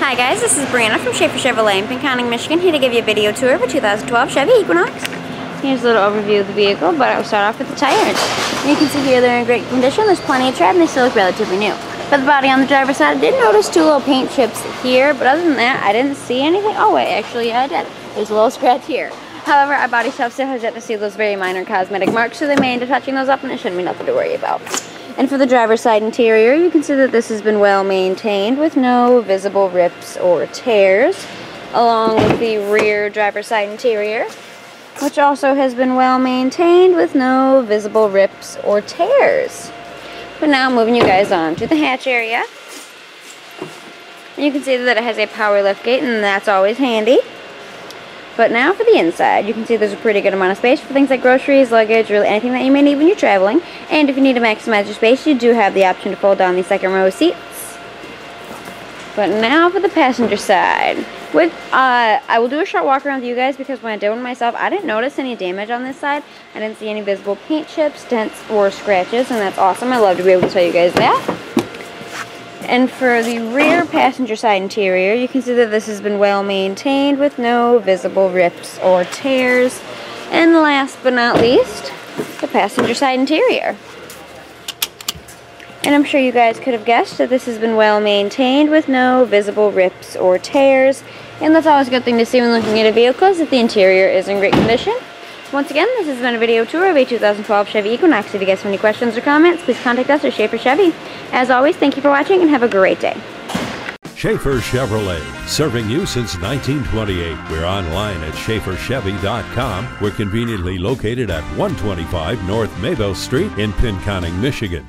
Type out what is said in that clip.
Hi guys, this is Brianna from Schafer Chevrolet in Pinconning, Michigan, here to give you a video tour of a 2012 Chevy Equinox. Here's a little overview of the vehicle, but I'll start off with the tires. You can see here they're in great condition, there's plenty of tread and they still look relatively new. For the body on the driver's side, I did notice two little paint chips here, but other than that, I didn't see anything. Oh wait, actually yeah, I did. There's a little scratch here. However, our body shop still has yet to see those very minor cosmetic marks, so they may end up touching those up and it shouldn't be nothing to worry about. And for the driver's side interior, you can see that this has been well maintained with no visible rips or tears, along with the rear driver's side interior, which also has been well maintained with no visible rips or tears. But now I'm moving you guys on to the hatch area. You can see that it has a power lift gate and that's always handy. But now for the inside, you can see there's a pretty good amount of space for things like groceries, luggage, really anything that you may need when you're traveling. And if you need to maximize your space, you do have the option to fold down the second row seats. But now for the passenger side. With, uh, I will do a short walk around with you guys because when I did one myself, I didn't notice any damage on this side. I didn't see any visible paint chips, dents, or scratches, and that's awesome. I love to be able to tell you guys that. And for the rear passenger side interior, you can see that this has been well maintained with no visible rips or tears. And last but not least, the passenger side interior. And I'm sure you guys could have guessed that this has been well maintained with no visible rips or tears. And that's always a good thing to see when looking at a vehicle is that the interior is in great condition. Once again, this has been a video tour of a 2012 Chevy Equinox. If you guys have any questions or comments, please contact us at Schafer Chevy. As always, thank you for watching and have a great day. Schafer Chevrolet, serving you since 1928. We're online at schaferchevy.com. We're conveniently located at 125 North Mable Street in Pinconning, Michigan.